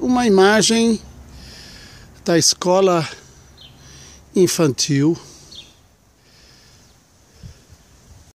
Uma imagem da escola infantil.